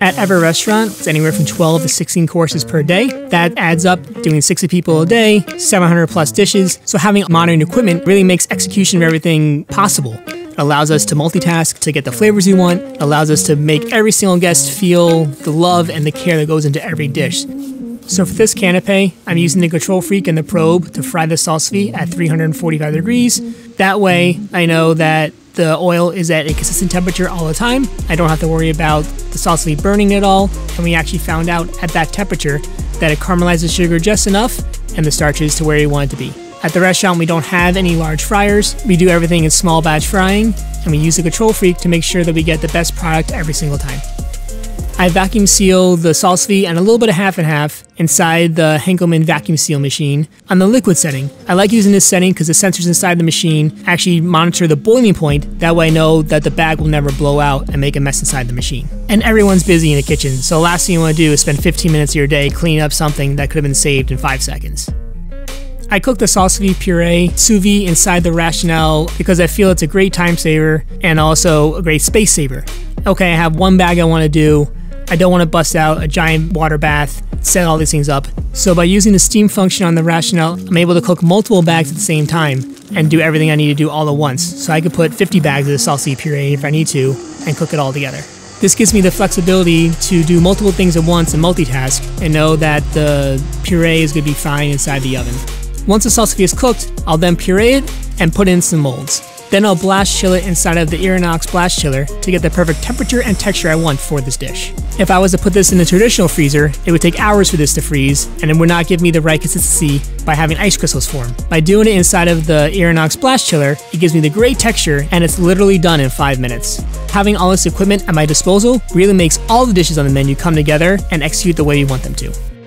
At Ever Restaurant, it's anywhere from 12 to 16 courses per day. That adds up doing 60 people a day, 700 plus dishes. So having modern equipment really makes execution of everything possible. It allows us to multitask to get the flavors we want, allows us to make every single guest feel the love and the care that goes into every dish. So for this canapé, I'm using the Control Freak and the probe to fry the salsify at 345 degrees. That way, I know that the oil is at a consistent temperature all the time. I don't have to worry about the salsify burning at all. And we actually found out at that temperature that it caramelizes sugar just enough and the starch is to where you want it to be. At the restaurant, we don't have any large fryers. We do everything in small batch frying, and we use the Control Freak to make sure that we get the best product every single time. I vacuum seal the salsify and a little bit of half and half inside the Henkelman vacuum seal machine on the liquid setting. I like using this setting because the sensors inside the machine actually monitor the boiling point. That way I know that the bag will never blow out and make a mess inside the machine. And everyone's busy in the kitchen, so the last thing you want to do is spend 15 minutes of your day cleaning up something that could have been saved in 5 seconds. I cook the salsify puree sous vide inside the Rational because I feel it's a great time saver and also a great space saver. Okay, I have one bag I want to do. I don't want to bust out a giant water bath, set all these things up. So by using the steam function on the Rational, I'm able to cook multiple bags at the same time and do everything I need to do all at once. So I could put 50 bags of the salsify puree if I need to and cook it all together. This gives me the flexibility to do multiple things at once and multitask and know that the puree is going to be fine inside the oven. Once the salsify is cooked, I'll then puree it and put in some molds. Then I'll blast chill it inside of the Irinox blast chiller to get the perfect temperature and texture I want for this dish. If I was to put this in a traditional freezer, it would take hours for this to freeze, and it would not give me the right consistency by having ice crystals form. By doing it inside of the Irinox blast chiller, it gives me the great texture, and it's literally done in 5 minutes. Having all this equipment at my disposal really makes all the dishes on the menu come together and execute the way you want them to.